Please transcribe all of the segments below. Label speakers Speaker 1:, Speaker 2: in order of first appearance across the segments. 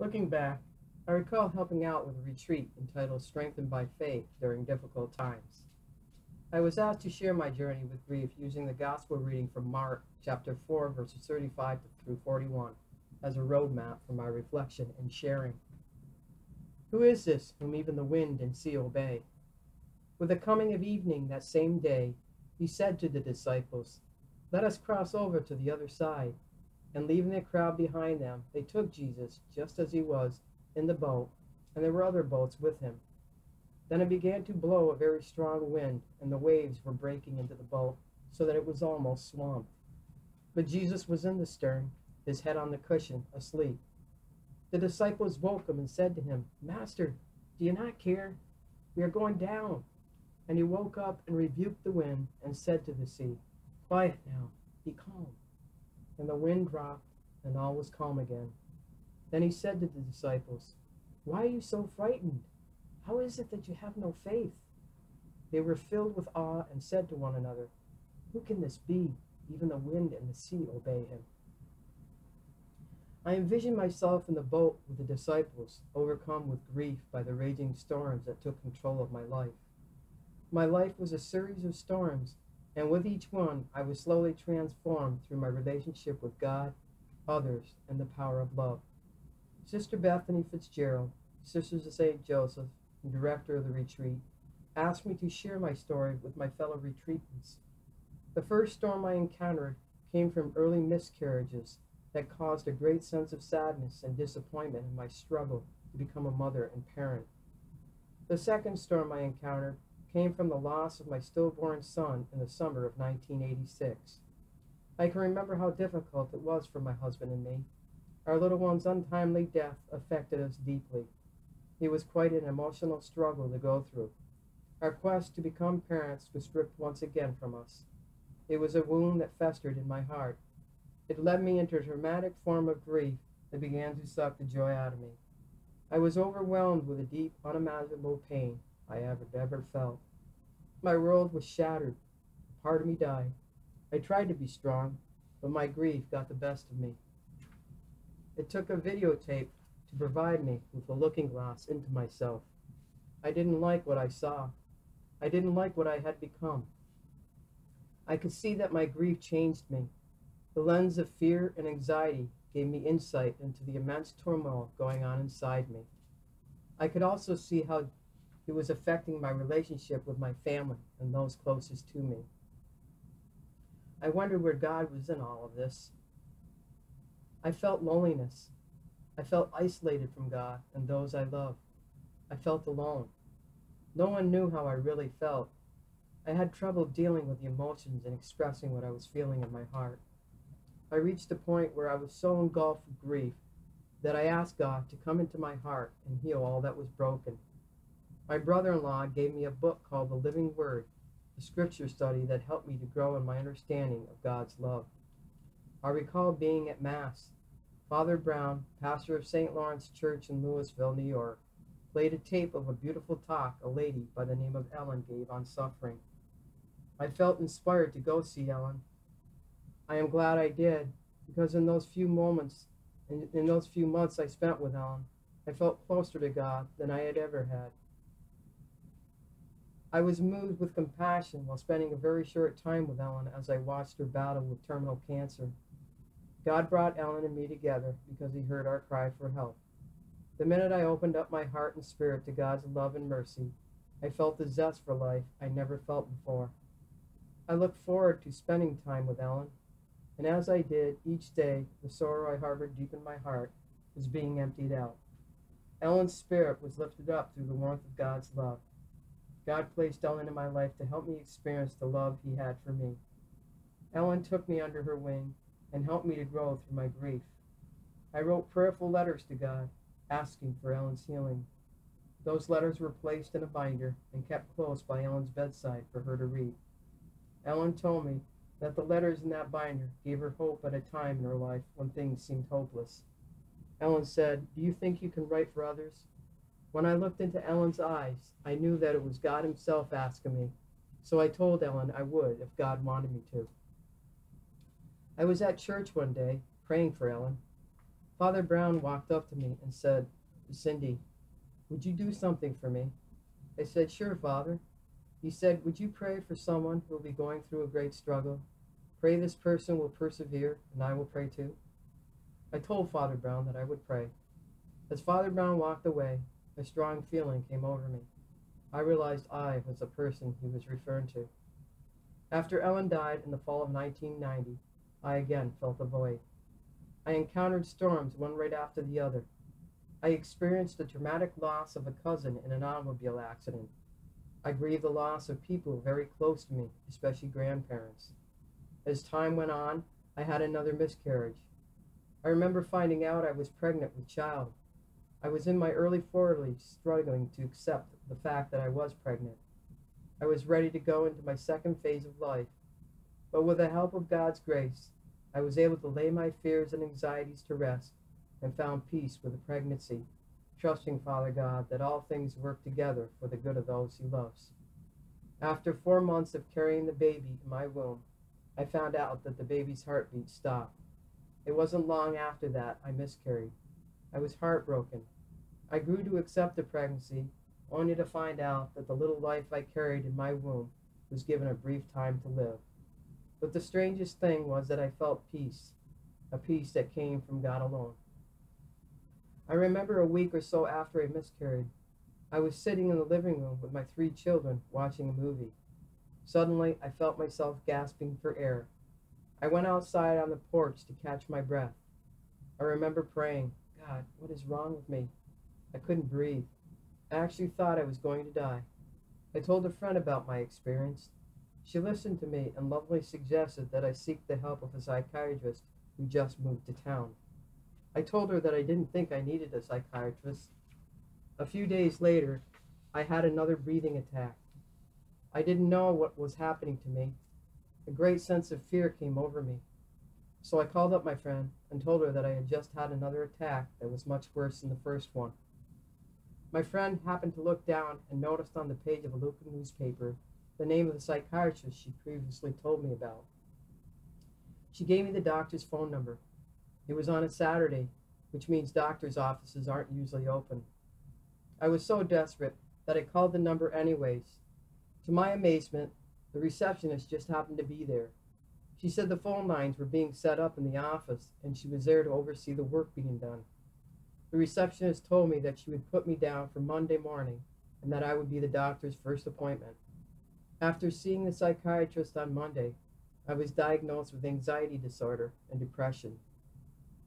Speaker 1: Looking back, I recall helping out with a retreat entitled Strengthened by Faith during difficult times. I was asked to share my journey with grief using the gospel reading from Mark chapter 4 verses 35 through 41 as a roadmap for my reflection and sharing. Who is this whom even the wind and sea obey? With the coming of evening that same day, he said to the disciples, Let us cross over to the other side. And leaving the crowd behind them, they took Jesus just as he was in the boat, and there were other boats with him. Then it began to blow a very strong wind, and the waves were breaking into the boat, so that it was almost swamped. But Jesus was in the stern, his head on the cushion, asleep. The disciples woke him and said to him, Master, do you not care? We are going down. And he woke up and rebuked the wind and said to the sea, Quiet now, be calm. And the wind dropped, and all was calm again. Then he said to the disciples, Why are you so frightened? How is it that you have no faith? They were filled with awe and said to one another, Who can this be? Even the wind and the sea obey him. I envisioned myself in the boat with the disciples, overcome with grief by the raging storms that took control of my life. My life was a series of storms, and with each one, I was slowly transformed through my relationship with God, others, and the power of love. Sister Bethany Fitzgerald, Sisters of St. Joseph, and director of the retreat, asked me to share my story with my fellow retreatants. The first storm I encountered came from early miscarriages that caused a great sense of sadness and disappointment in my struggle to become a mother and parent. The second storm I encountered came from the loss of my stillborn son in the summer of 1986. I can remember how difficult it was for my husband and me. Our little one's untimely death affected us deeply. It was quite an emotional struggle to go through. Our quest to become parents was stripped once again from us. It was a wound that festered in my heart it led me into a dramatic form of grief that began to suck the joy out of me. I was overwhelmed with a deep, unimaginable pain I ever ever felt. My world was shattered. Part of me died. I tried to be strong, but my grief got the best of me. It took a videotape to provide me with a looking glass into myself. I didn't like what I saw. I didn't like what I had become. I could see that my grief changed me. The lens of fear and anxiety gave me insight into the immense turmoil going on inside me. I could also see how it was affecting my relationship with my family and those closest to me. I wondered where God was in all of this. I felt loneliness. I felt isolated from God and those I loved. I felt alone. No one knew how I really felt. I had trouble dealing with the emotions and expressing what I was feeling in my heart. I reached a point where I was so engulfed with grief that I asked God to come into my heart and heal all that was broken. My brother in law gave me a book called The Living Word, a scripture study that helped me to grow in my understanding of God's love. I recall being at Mass. Father Brown, pastor of St. Lawrence Church in Louisville, New York, played a tape of a beautiful talk a lady by the name of Ellen gave on suffering. I felt inspired to go see Ellen I am glad I did because in those few moments, in, in those few months I spent with Ellen, I felt closer to God than I had ever had. I was moved with compassion while spending a very short time with Ellen as I watched her battle with terminal cancer. God brought Ellen and me together because he heard our cry for help. The minute I opened up my heart and spirit to God's love and mercy, I felt the zest for life I never felt before. I looked forward to spending time with Ellen and as I did, each day, the sorrow I harbored deep in my heart was being emptied out. Ellen's spirit was lifted up through the warmth of God's love. God placed Ellen in my life to help me experience the love he had for me. Ellen took me under her wing and helped me to grow through my grief. I wrote prayerful letters to God, asking for Ellen's healing. Those letters were placed in a binder and kept close by Ellen's bedside for her to read. Ellen told me that the letters in that binder gave her hope at a time in her life when things seemed hopeless. Ellen said, Do you think you can write for others? When I looked into Ellen's eyes, I knew that it was God Himself asking me, so I told Ellen I would if God wanted me to. I was at church one day, praying for Ellen. Father Brown walked up to me and said, Cindy, would you do something for me? I said, Sure, Father. He said, Would you pray for someone who will be going through a great struggle? Pray this person will persevere, and I will pray too. I told Father Brown that I would pray. As Father Brown walked away, a strong feeling came over me. I realized I was the person he was referring to. After Ellen died in the fall of 1990, I again felt a void. I encountered storms one right after the other. I experienced the traumatic loss of a cousin in an automobile accident. I grieved the loss of people very close to me, especially grandparents. As time went on, I had another miscarriage. I remember finding out I was pregnant with child. I was in my early 40s struggling to accept the fact that I was pregnant. I was ready to go into my second phase of life. But with the help of God's grace, I was able to lay my fears and anxieties to rest and found peace with the pregnancy, trusting, Father God, that all things work together for the good of those He loves. After four months of carrying the baby in my womb, I found out that the baby's heartbeat stopped. It wasn't long after that I miscarried. I was heartbroken. I grew to accept the pregnancy, only to find out that the little life I carried in my womb was given a brief time to live. But the strangest thing was that I felt peace, a peace that came from God alone. I remember a week or so after I miscarried, I was sitting in the living room with my three children watching a movie. Suddenly, I felt myself gasping for air. I went outside on the porch to catch my breath. I remember praying, God, what is wrong with me? I couldn't breathe. I actually thought I was going to die. I told a friend about my experience. She listened to me and lovingly suggested that I seek the help of a psychiatrist who just moved to town. I told her that I didn't think I needed a psychiatrist. A few days later, I had another breathing attack. I didn't know what was happening to me. A great sense of fear came over me. So I called up my friend and told her that I had just had another attack that was much worse than the first one. My friend happened to look down and noticed on the page of a local newspaper the name of the psychiatrist she previously told me about. She gave me the doctor's phone number. It was on a Saturday, which means doctor's offices aren't usually open. I was so desperate that I called the number anyways. To my amazement, the receptionist just happened to be there. She said the phone lines were being set up in the office and she was there to oversee the work being done. The receptionist told me that she would put me down for Monday morning and that I would be the doctor's first appointment. After seeing the psychiatrist on Monday, I was diagnosed with anxiety disorder and depression.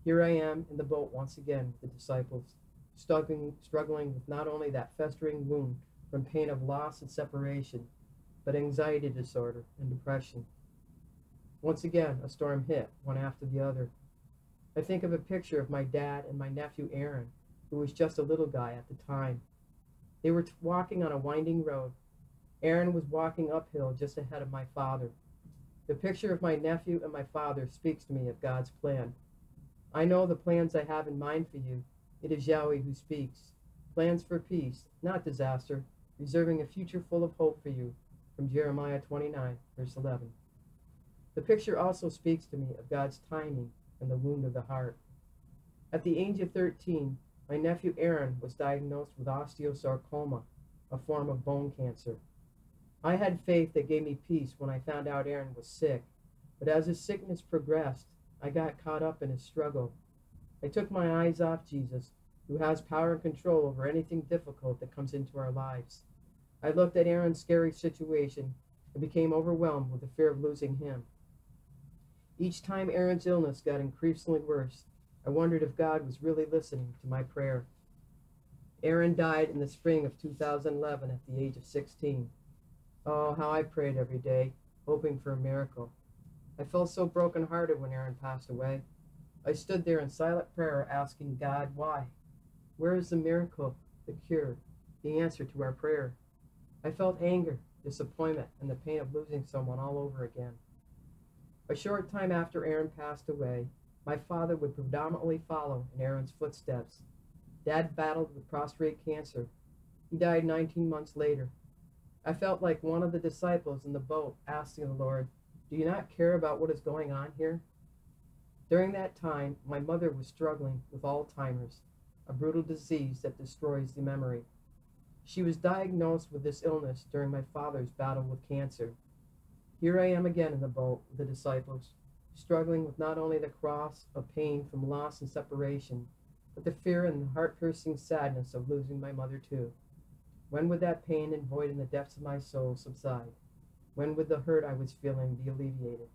Speaker 1: Here I am in the boat once again with the disciples, struggling, struggling with not only that festering wound from pain of loss and separation, but anxiety disorder and depression. Once again, a storm hit, one after the other. I think of a picture of my dad and my nephew Aaron, who was just a little guy at the time. They were walking on a winding road. Aaron was walking uphill just ahead of my father. The picture of my nephew and my father speaks to me of God's plan. I know the plans I have in mind for you. It is Yahweh who speaks. Plans for peace, not disaster, reserving a future full of hope for you. From Jeremiah 29, verse 11. The picture also speaks to me of God's timing and the wound of the heart. At the age of 13, my nephew Aaron was diagnosed with osteosarcoma, a form of bone cancer. I had faith that gave me peace when I found out Aaron was sick, but as his sickness progressed, I got caught up in his struggle. I took my eyes off Jesus, who has power and control over anything difficult that comes into our lives. I looked at Aaron's scary situation and became overwhelmed with the fear of losing him. Each time Aaron's illness got increasingly worse, I wondered if God was really listening to my prayer. Aaron died in the spring of 2011 at the age of 16. Oh, how I prayed every day, hoping for a miracle. I felt so broken-hearted when Aaron passed away. I stood there in silent prayer asking God why. Where is the miracle, the cure, the answer to our prayer? I felt anger, disappointment, and the pain of losing someone all over again. A short time after Aaron passed away, my father would predominantly follow in Aaron's footsteps. Dad battled with prostate cancer. He died 19 months later. I felt like one of the disciples in the boat asking the Lord, Do you not care about what is going on here? During that time, my mother was struggling with Alzheimer's, a brutal disease that destroys the memory. She was diagnosed with this illness during my father's battle with cancer. Here I am again in the boat with the disciples, struggling with not only the cross of pain from loss and separation, but the fear and the heart piercing sadness of losing my mother too. When would that pain and void in the depths of my soul subside? When would the hurt I was feeling be alleviated?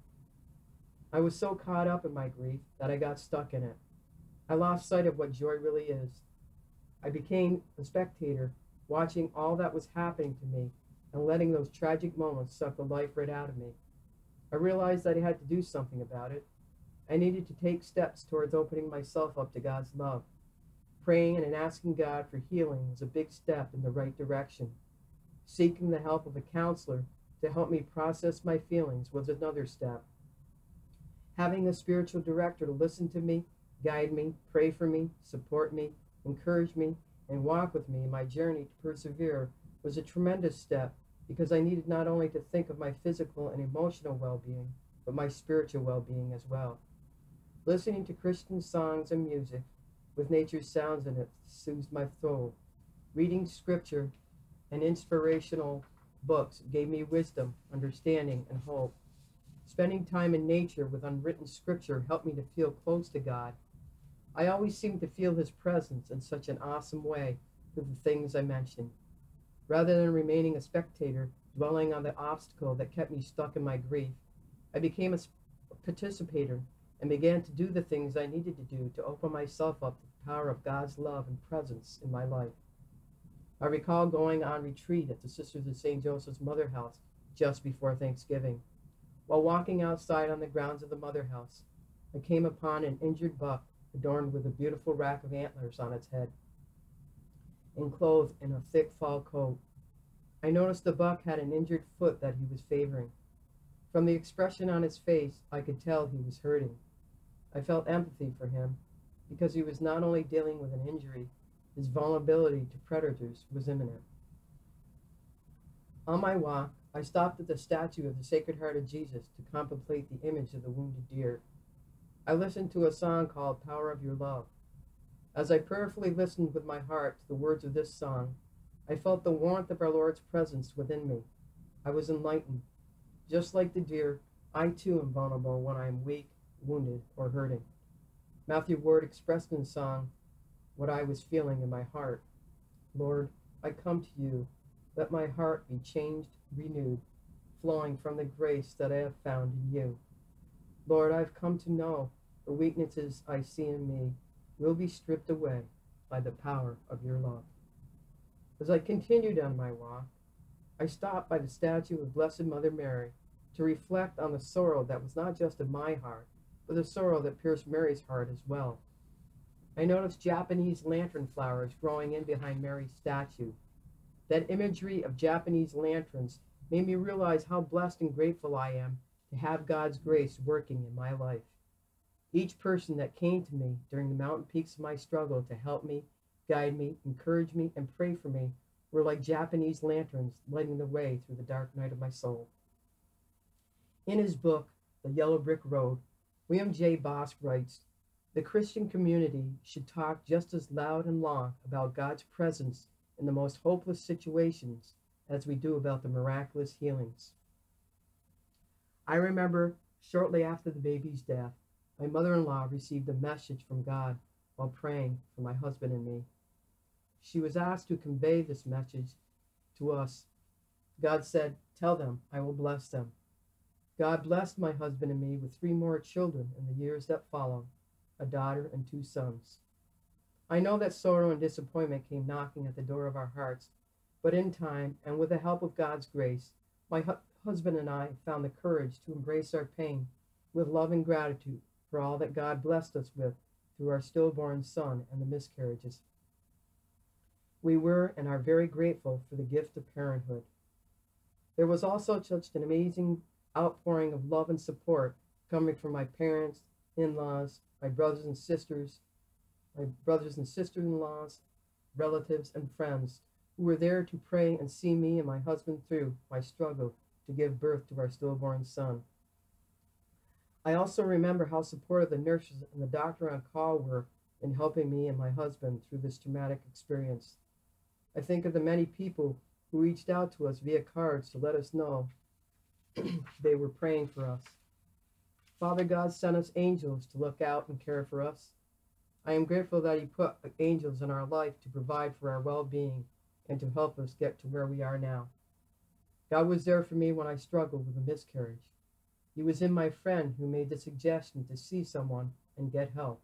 Speaker 1: I was so caught up in my grief that I got stuck in it. I lost sight of what joy really is. I became a spectator, watching all that was happening to me and letting those tragic moments suck the life right out of me. I realized that I had to do something about it. I needed to take steps towards opening myself up to God's love. Praying and asking God for healing was a big step in the right direction. Seeking the help of a counselor to help me process my feelings was another step. Having a spiritual director to listen to me, guide me, pray for me, support me, encourage me, and walk with me in my journey to persevere was a tremendous step because I needed not only to think of my physical and emotional well being, but my spiritual well being as well. Listening to Christian songs and music with nature's sounds in it soothes my soul. Reading scripture and inspirational books gave me wisdom, understanding, and hope. Spending time in nature with unwritten scripture helped me to feel close to God. I always seemed to feel His presence in such an awesome way through the things I mentioned. Rather than remaining a spectator, dwelling on the obstacle that kept me stuck in my grief, I became a participator and began to do the things I needed to do to open myself up to the power of God's love and presence in my life. I recall going on retreat at the Sisters of St. Joseph's Mother House just before Thanksgiving. While walking outside on the grounds of the Mother House, I came upon an injured buck adorned with a beautiful rack of antlers on its head and clothed in a thick fall coat. I noticed the buck had an injured foot that he was favoring. From the expression on his face, I could tell he was hurting. I felt empathy for him because he was not only dealing with an injury, his vulnerability to predators was imminent. On my walk, I stopped at the statue of the Sacred Heart of Jesus to contemplate the image of the wounded deer. I listened to a song called Power of Your Love. As I prayerfully listened with my heart to the words of this song, I felt the warmth of our Lord's presence within me. I was enlightened. Just like the deer, I too am vulnerable when I am weak, wounded, or hurting. Matthew Ward expressed in the song what I was feeling in my heart. Lord, I come to you. Let my heart be changed, renewed, flowing from the grace that I have found in you. Lord, I've come to know the weaknesses I see in me will be stripped away by the power of your love. As I continued on my walk, I stopped by the statue of Blessed Mother Mary to reflect on the sorrow that was not just of my heart, but the sorrow that pierced Mary's heart as well. I noticed Japanese lantern flowers growing in behind Mary's statue. That imagery of Japanese lanterns made me realize how blessed and grateful I am to have God's grace working in my life. Each person that came to me during the mountain peaks of my struggle to help me, guide me, encourage me, and pray for me were like Japanese lanterns lighting the way through the dark night of my soul. In his book, The Yellow Brick Road, William J. Bausch writes The Christian community should talk just as loud and long about God's presence in the most hopeless situations as we do about the miraculous healings. I remember shortly after the baby's death, my mother in law received a message from God while praying for my husband and me. She was asked to convey this message to us. God said, Tell them I will bless them. God blessed my husband and me with three more children in the years that followed a daughter and two sons. I know that sorrow and disappointment came knocking at the door of our hearts, but in time and with the help of God's grace, my hu- husband and I found the courage to embrace our pain with love and gratitude for all that God blessed us with through our stillborn son and the miscarriages. We were and are very grateful for the gift of parenthood. There was also such an amazing outpouring of love and support coming from my parents, in laws, my brothers and sisters, my brothers and sisters in laws, relatives, and friends who were there to pray and see me and my husband through my struggle to give birth to our stillborn son. I also remember how supportive the nurses and the doctor on call were in helping me and my husband through this traumatic experience. I think of the many people who reached out to us via cards to let us know they were praying for us. Father God sent us angels to look out and care for us. I am grateful that He put angels in our life to provide for our well being and to help us get to where we are now. God was there for me when I struggled with a miscarriage. He was in my friend who made the suggestion to see someone and get help.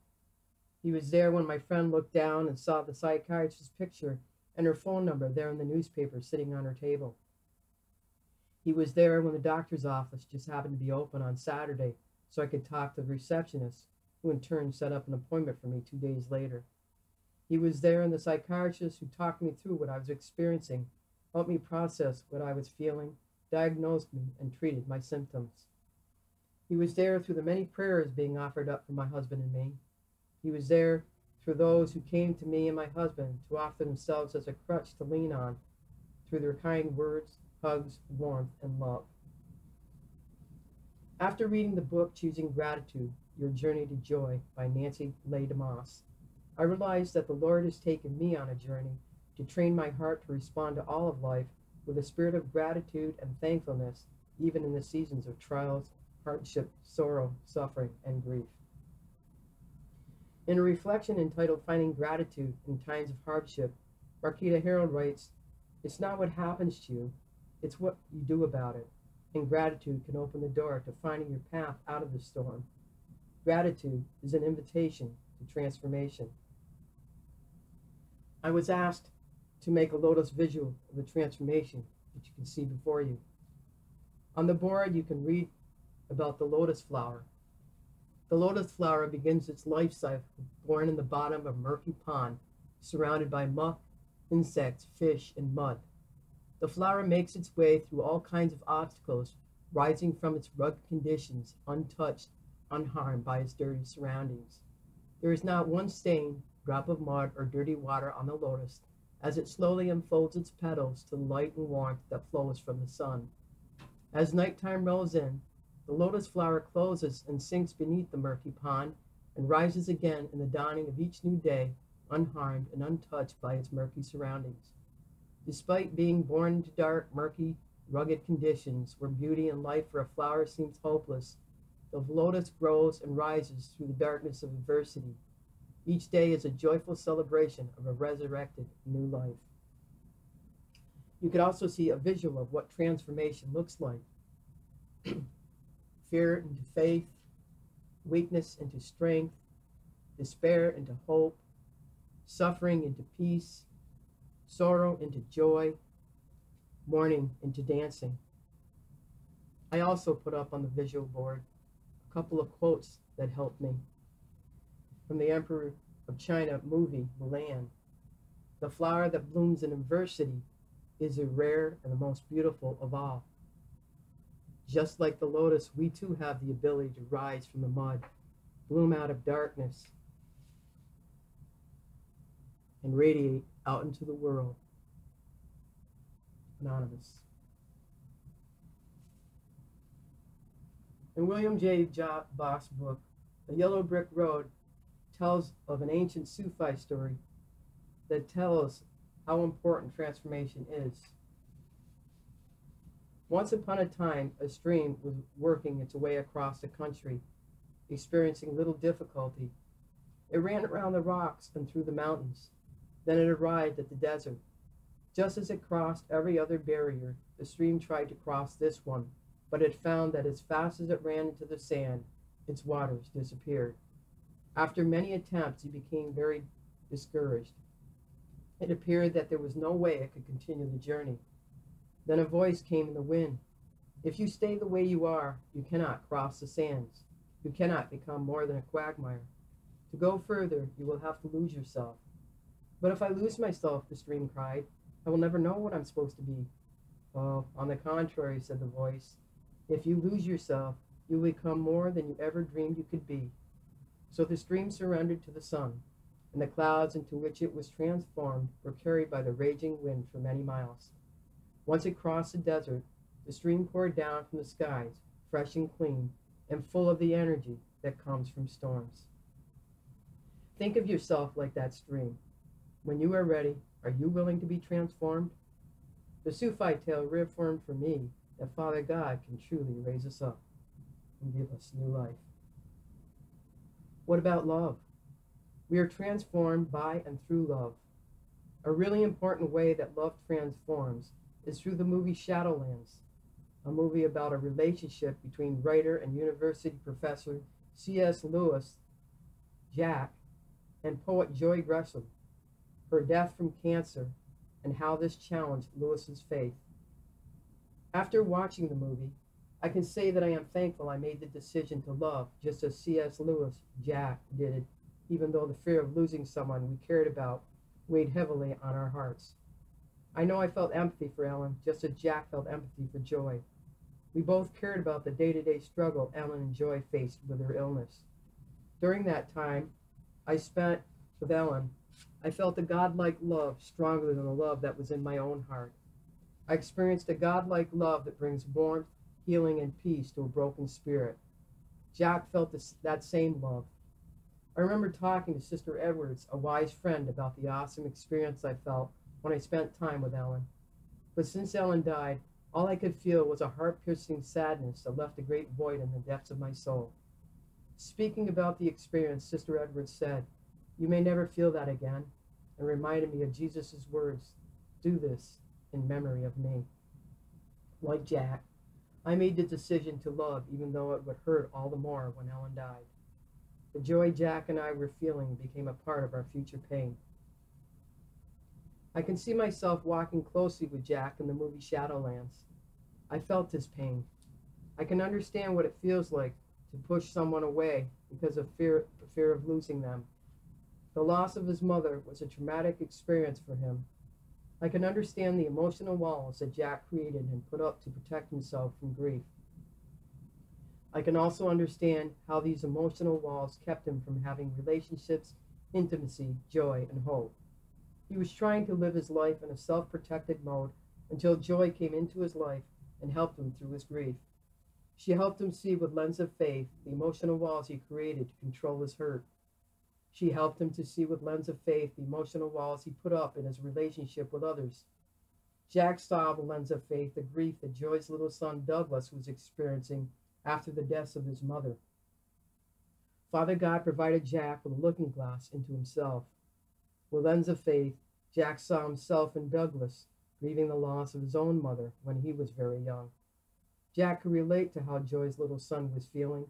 Speaker 1: He was there when my friend looked down and saw the psychiatrist's picture and her phone number there in the newspaper sitting on her table. He was there when the doctor's office just happened to be open on Saturday so I could talk to the receptionist, who in turn set up an appointment for me two days later. He was there and the psychiatrist who talked me through what I was experiencing, helped me process what I was feeling, diagnosed me, and treated my symptoms. He was there through the many prayers being offered up for my husband and me. He was there through those who came to me and my husband to offer themselves as a crutch to lean on, through their kind words, hugs, warmth, and love. After reading the book Choosing Gratitude Your Journey to Joy by Nancy Leigh DeMoss, I realized that the Lord has taken me on a journey to train my heart to respond to all of life with a spirit of gratitude and thankfulness, even in the seasons of trials, hardship, sorrow, suffering, and grief. In a reflection entitled Finding Gratitude in Times of Hardship, Marquita Herald writes, It's not what happens to you, it's what you do about it. And gratitude can open the door to finding your path out of the storm. Gratitude is an invitation to transformation. I was asked to make a lotus visual of the transformation that you can see before you. On the board, you can read about the lotus flower the lotus flower begins its life cycle born in the bottom of a murky pond, surrounded by muck, insects, fish, and mud. The flower makes its way through all kinds of obstacles, rising from its rugged conditions, untouched, unharmed by its dirty surroundings. There is not one stain, drop of mud, or dirty water on the lotus as it slowly unfolds its petals to the light and warmth that flows from the sun. As nighttime rolls in, the lotus flower closes and sinks beneath the murky pond and rises again in the dawning of each new day, unharmed and untouched by its murky surroundings. Despite being born into dark, murky, rugged conditions where beauty and life for a flower seems hopeless, the lotus grows and rises through the darkness of adversity. Each day is a joyful celebration of a resurrected new life. You could also see a visual of what transformation looks like. fear into faith, weakness into strength, despair into hope, suffering into peace, sorrow into joy, mourning into dancing. I also put up on the visual board a couple of quotes that helped me from the Emperor of China movie, Mulan. The flower that blooms in adversity is a rare and the most beautiful of all. Just like the lotus, we too have the ability to rise from the mud, bloom out of darkness, and radiate out into the world. Anonymous. In William J. Bausch's book, The Yellow Brick Road tells of an ancient Sufi story that tells how important transformation is. Once upon a time, a stream was working its way across the country, experiencing little difficulty. It ran around the rocks and through the mountains. Then it arrived at the desert. Just as it crossed every other barrier, the stream tried to cross this one, but it found that as fast as it ran into the sand, its waters disappeared. After many attempts, it became very discouraged. It appeared that there was no way it could continue the journey. Then a voice came in the wind. If you stay the way you are, you cannot cross the sands. You cannot become more than a quagmire. To go further, you will have to lose yourself. But if I lose myself, the stream cried, I will never know what I'm supposed to be. Oh, on the contrary, said the voice, if you lose yourself, you will become more than you ever dreamed you could be. So the stream surrendered to the sun, and the clouds into which it was transformed were carried by the raging wind for many miles. Once it crossed the desert, the stream poured down from the skies, fresh and clean, and full of the energy that comes from storms. Think of yourself like that stream. When you are ready, are you willing to be transformed? The Sufi tale reaffirmed for me that Father God can truly raise us up and give us new life. What about love? We are transformed by and through love. A really important way that love transforms is through the movie Shadowlands, a movie about a relationship between writer and university professor C.S. Lewis, Jack, and poet Joy Gresham, her death from cancer, and how this challenged Lewis's faith. After watching the movie, I can say that I am thankful I made the decision to love just as C.S. Lewis, Jack, did, it, even though the fear of losing someone we cared about weighed heavily on our hearts. I know I felt empathy for Ellen, just as Jack felt empathy for Joy. We both cared about the day to day struggle Ellen and Joy faced with her illness. During that time I spent with Ellen, I felt a godlike love stronger than the love that was in my own heart. I experienced a godlike love that brings warmth, healing, and peace to a broken spirit. Jack felt this, that same love. I remember talking to Sister Edwards, a wise friend, about the awesome experience I felt when I spent time with Ellen. But since Ellen died, all I could feel was a heart piercing sadness that left a great void in the depths of my soul. Speaking about the experience, Sister Edwards said, You may never feel that again, and reminded me of Jesus' words Do this in memory of me. Like Jack, I made the decision to love even though it would hurt all the more when Ellen died. The joy Jack and I were feeling became a part of our future pain. I can see myself walking closely with Jack in the movie Shadowlands. I felt his pain. I can understand what it feels like to push someone away because of fear, fear of losing them. The loss of his mother was a traumatic experience for him. I can understand the emotional walls that Jack created and put up to protect himself from grief. I can also understand how these emotional walls kept him from having relationships, intimacy, joy, and hope. He was trying to live his life in a self protected mode until joy came into his life and helped him through his grief. She helped him see with lens of faith the emotional walls he created to control his hurt. She helped him to see with lens of faith the emotional walls he put up in his relationship with others. Jack saw with lens of faith the grief that Joy's little son Douglas was experiencing after the deaths of his mother. Father God provided Jack with a looking glass into himself. With lens of faith, Jack saw himself in Douglas, grieving the loss of his own mother when he was very young. Jack could relate to how Joy's little son was feeling.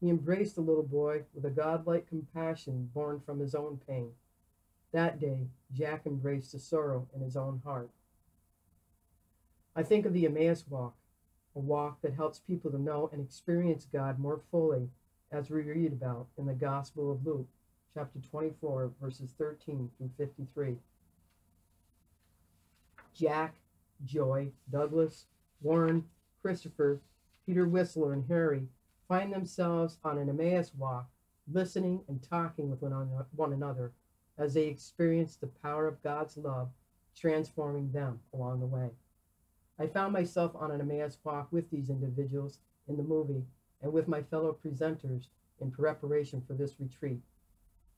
Speaker 1: He embraced the little boy with a godlike compassion born from his own pain. That day, Jack embraced the sorrow in his own heart. I think of the Emmaus Walk, a walk that helps people to know and experience God more fully, as we read about in the Gospel of Luke chapter 24, verses 13 through 53. Jack, Joy, Douglas, Warren, Christopher, Peter Whistler, and Harry find themselves on an Emmaus walk, listening and talking with one another as they experience the power of God's love transforming them along the way. I found myself on an Emmaus walk with these individuals in the movie and with my fellow presenters in preparation for this retreat.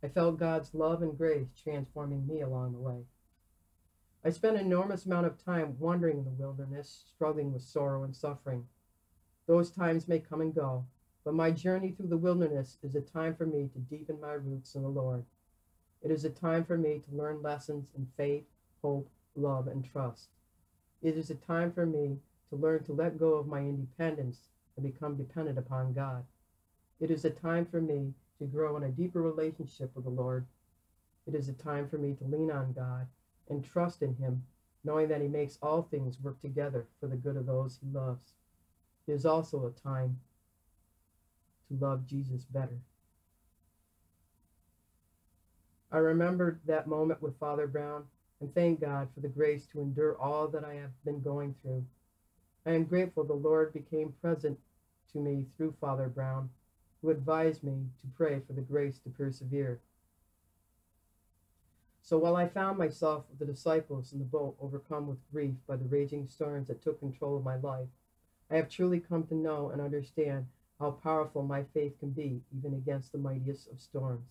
Speaker 1: I felt God's love and grace transforming me along the way. I spent an enormous amount of time wandering in the wilderness, struggling with sorrow and suffering. Those times may come and go, but my journey through the wilderness is a time for me to deepen my roots in the Lord. It is a time for me to learn lessons in faith, hope, love, and trust. It is a time for me to learn to let go of my independence and become dependent upon God. It is a time for me to grow in a deeper relationship with the Lord. It is a time for me to lean on God and trust in Him, knowing that He makes all things work together for the good of those He loves. It is also a time to love Jesus better. I remembered that moment with Father Brown and thank God for the grace to endure all that I have been going through. I am grateful the Lord became present to me through Father Brown who advised me to pray for the grace to persevere. So while I found myself with the disciples in the boat overcome with grief by the raging storms that took control of my life, I have truly come to know and understand how powerful my faith can be, even against the mightiest of storms.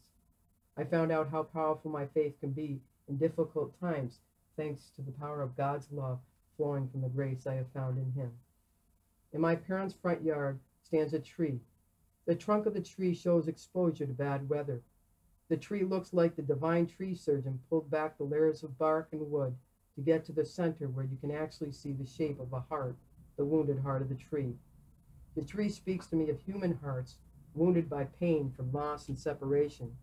Speaker 1: I found out how powerful my faith can be in difficult times, thanks to the power of God's love flowing from the grace I have found in Him. In my parents' front yard stands a tree. The trunk of the tree shows exposure to bad weather. The tree looks like the divine tree surgeon pulled back the layers of bark and wood to get to the center where you can actually see the shape of a heart, the wounded heart of the tree. The tree speaks to me of human hearts wounded by pain from loss and separation.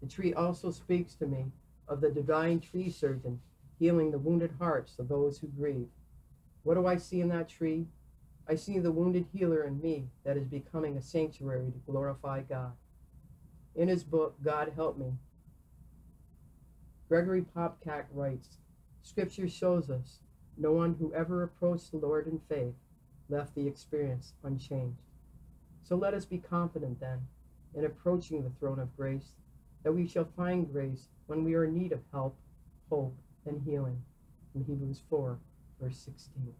Speaker 1: The tree also speaks to me of the divine tree surgeon healing the wounded hearts of those who grieve. What do I see in that tree? I see the wounded healer in me that is becoming a sanctuary to glorify God. In his book, God Help Me, Gregory Popcak writes, Scripture shows us no one who ever approached the Lord in faith left the experience unchanged. So let us be confident then in approaching the throne of grace that we shall find grace when we are in need of help, hope, and healing. In Hebrews 4, verse 16.